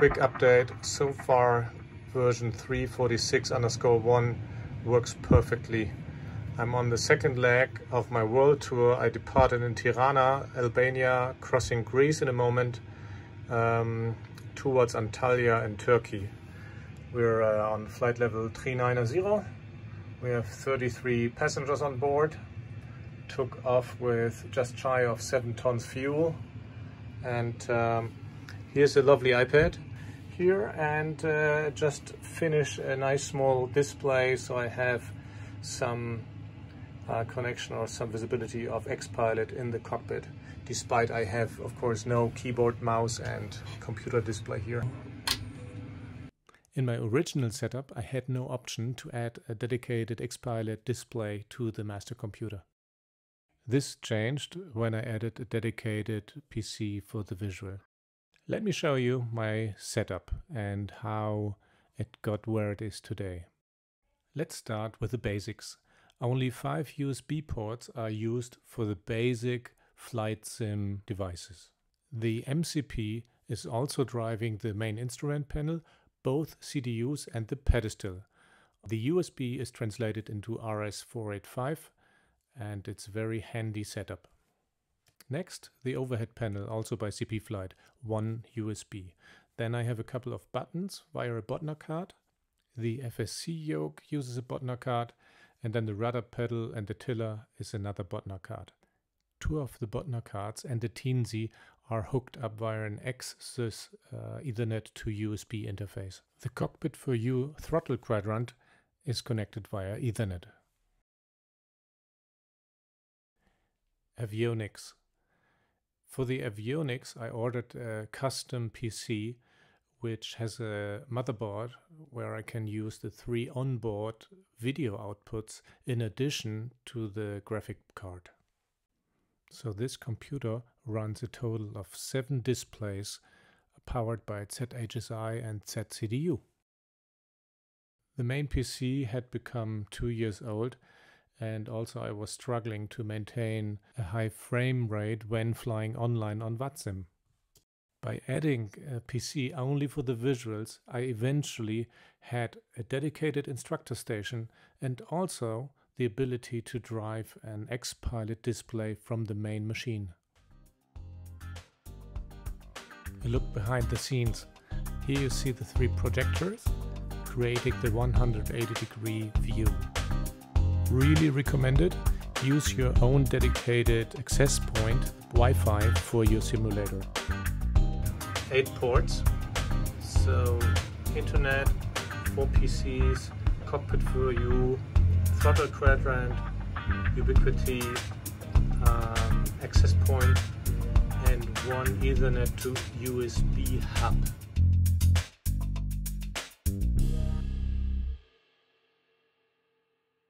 quick update. So far, version 346 underscore 1 works perfectly. I'm on the second leg of my world tour. I departed in Tirana, Albania, crossing Greece in a moment, um, towards Antalya in Turkey. We're uh, on flight level 390. We have 33 passengers on board. Took off with just shy of 7 tons fuel. And um, here's a lovely iPad here and uh, just finish a nice small display so I have some uh, connection or some visibility of XPilot in the cockpit despite I have of course no keyboard mouse and computer display here. In my original setup I had no option to add a dedicated XPilot display to the master computer. This changed when I added a dedicated PC for the visual. Let me show you my setup and how it got where it is today. Let's start with the basics. Only five USB ports are used for the basic flight sim devices. The MCP is also driving the main instrument panel, both CDUs and the pedestal. The USB is translated into RS485 and it's a very handy setup. Next, the overhead panel, also by CP Flight, one USB. Then I have a couple of buttons via a Bodnar card. The FSC yoke uses a Bodnar card, and then the rudder pedal and the tiller is another Bodnar card. Two of the Bodnar cards and the Teensy are hooked up via an XSys uh, Ethernet to USB interface. The Cockpit for You throttle quadrant is connected via Ethernet. Avionics for the avionics, I ordered a custom PC which has a motherboard where I can use the three onboard video outputs in addition to the graphic card. So this computer runs a total of seven displays powered by ZHSI and ZCDU. The main PC had become two years old and also I was struggling to maintain a high frame rate when flying online on VATSIM. By adding a PC only for the visuals, I eventually had a dedicated instructor station and also the ability to drive an XPilot display from the main machine. A look behind the scenes. Here you see the three projectors creating the 180 degree view really recommend it. Use your own dedicated access point Wi-Fi for your simulator. Eight ports, so internet, four PCs, cockpit for you, throttle quadrant, ubiquiti, um, access point, and one Ethernet to USB hub.